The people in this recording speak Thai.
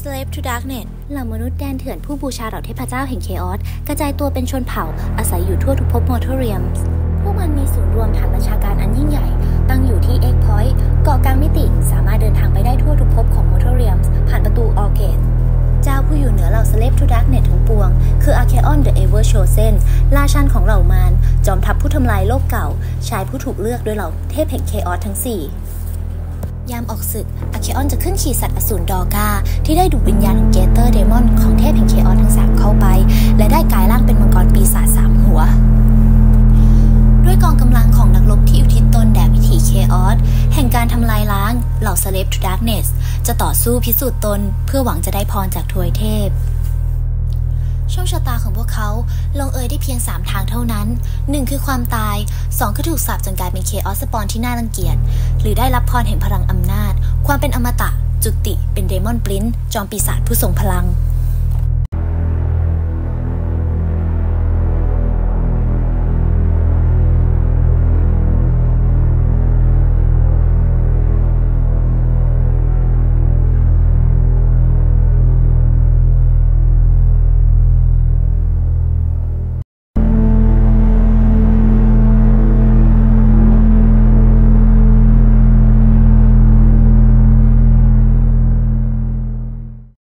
Slave to Darkness เหล่ามนุษย์แดนเถื่อนผู้บูชาเหล่าเทพเจ้าแห่ง Chaos กระจายตัวเป็นชนเผ่าอาศัยอยู่ทั่วทุกภพ Mortal Realms พวกมันมีศูนย์รวมฐานบัญชาการอันยิ่งใหญ่ ตั้งอยู่ที่ Eightpoints เกาะกลางมิติสามารถเดินทางไปได้ทั่วทุกภพของ Mortal Realms ผ่านประตู All-gate เจ้าผู้อยู่เหนือเหล่า Slave to Darkness ทั้งปวง คือ Archaon the Everchosen ราชันของเหล่ามารจอมทัพผู้ทำลายโลกเก่าชายผู้ถูกเลือกโดยเหล่าเทพแห่ง Chaos ทั้งสี่ ยามออกศึกอาเคออนจะขึ้นขี่สัตว์อสูร Dorghar ที่ได้ดูดวิญญาณของ Greater Daemon ของเทพแห่ง Chaos ทั้งสามเข้าไป และได้กลายร่างเป็นมังกรปีศาจสามหัว ด้วยกองกำลังของนักรบที่อุทิศตนแด่วิถี Chaos แห่งการทำลายล้างเหล่า Slave to Darkness จะต่อสู้พิสูจน์ตนเพื่อหวังจะได้พรจากทวยเทพ โชคชะตาของพวกเขาลงเอยได้เพียง 3 ทางเท่านั้น 1 คือความตาย 2 คือถูกสาปจนกลายเป็นเคออสสปอนที่น่ารังเกียจ หรือได้รับพรแห่งพลังอำนาจ ความเป็นอมตะ จุติ เป็นเดมอนปลินจอมปีศาจผู้ทรงพลัง